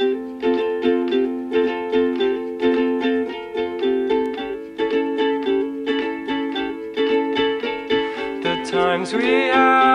The times we had